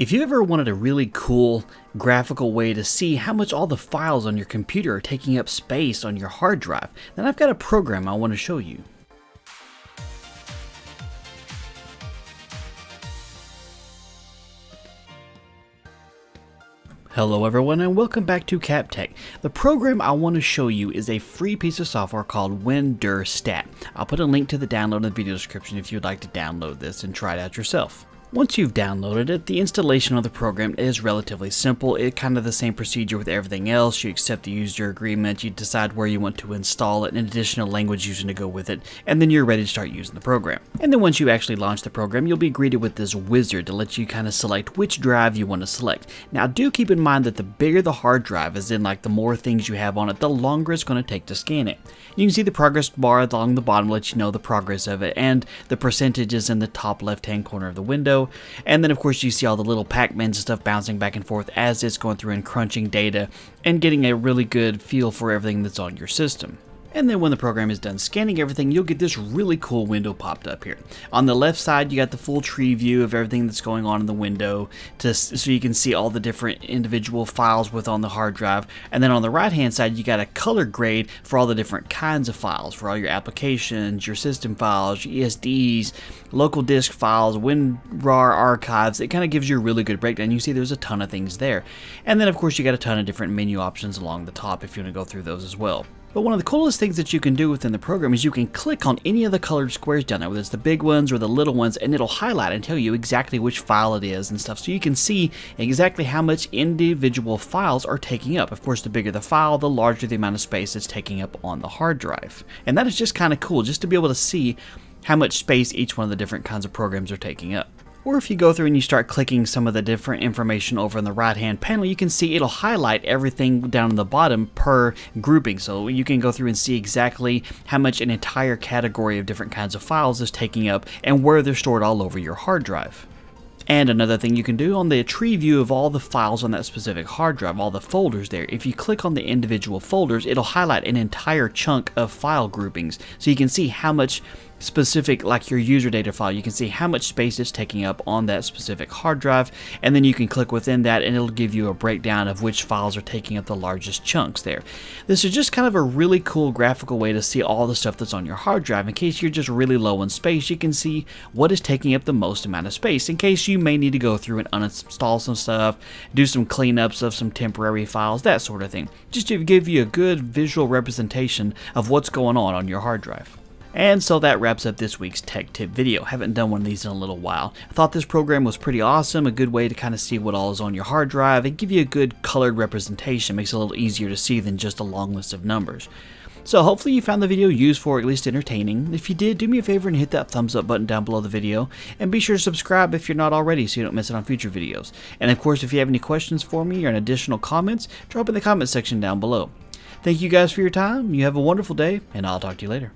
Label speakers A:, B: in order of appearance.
A: If you ever wanted a really cool graphical way to see how much all the files on your computer are taking up space on your hard drive, then I've got a program I want to show you. Hello everyone and welcome back to CappTech. The program I want to show you is a free piece of software called WinDirStat. I'll put a link to the download in the video description if you'd like to download this and try it out yourself. Once you've downloaded it, the installation of the program is relatively simple. It's kind of the same procedure with everything else. You accept the user agreement, you decide where you want to install it, and additional language using to go with it, and then you're ready to start using the program. And then once you actually launch the program, you'll be greeted with this wizard to let you kind of select which drive you want to select. Now do keep in mind that the bigger the hard drive, is in like the more things you have on it, the longer it's going to take to scan it. You can see the progress bar along the bottom lets you know the progress of it, and the percentages in the top left hand corner of the window and then of course you see all the little Pac-Mans and stuff bouncing back and forth as it's going through and crunching data and getting a really good feel for everything that's on your system. And then when the program is done scanning everything, you'll get this really cool window popped up here. On the left side, you got the full tree view of everything that's going on in the window, to, so you can see all the different individual files with on the hard drive. And then on the right hand side, you got a color grade for all the different kinds of files, for all your applications, your system files, your ESDs, local disk files, WinRAR archives. It kind of gives you a really good breakdown. You see there's a ton of things there. And then of course you got a ton of different menu options along the top if you want to go through those as well. But one of the coolest things that you can do within the program is you can click on any of the colored squares down there, whether it's the big ones or the little ones, and it'll highlight and tell you exactly which file it is and stuff. So you can see exactly how much individual files are taking up. Of course, the bigger the file, the larger the amount of space it's taking up on the hard drive. And that is just kind of cool, just to be able to see how much space each one of the different kinds of programs are taking up. Or if you go through and you start clicking some of the different information over in the right hand panel, you can see it'll highlight everything down in the bottom per grouping. So you can go through and see exactly how much an entire category of different kinds of files is taking up and where they're stored all over your hard drive. And another thing you can do on the tree view of all the files on that specific hard drive, all the folders there, if you click on the individual folders, it'll highlight an entire chunk of file groupings. So you can see how much specific, like your user data file, you can see how much space it's taking up on that specific hard drive, and then you can click within that and it'll give you a breakdown of which files are taking up the largest chunks there. This is just kind of a really cool graphical way to see all the stuff that's on your hard drive. In case you're just really low on space, you can see what is taking up the most amount of space. In case you may need to go through and uninstall some stuff, do some cleanups of some temporary files, that sort of thing. Just to give you a good visual representation of what's going on on your hard drive. And so that wraps up this week's tech tip video. Haven't done one of these in a little while. I thought this program was pretty awesome, a good way to kind of see what all is on your hard drive and give you a good colored representation. Makes it a little easier to see than just a long list of numbers. So hopefully you found the video useful or at least entertaining. If you did, do me a favor and hit that thumbs up button down below the video. And be sure to subscribe if you're not already so you don't miss it on future videos. And of course, if you have any questions for me or additional comments, drop in the comment section down below. Thank you guys for your time. You have a wonderful day, and I'll talk to you later.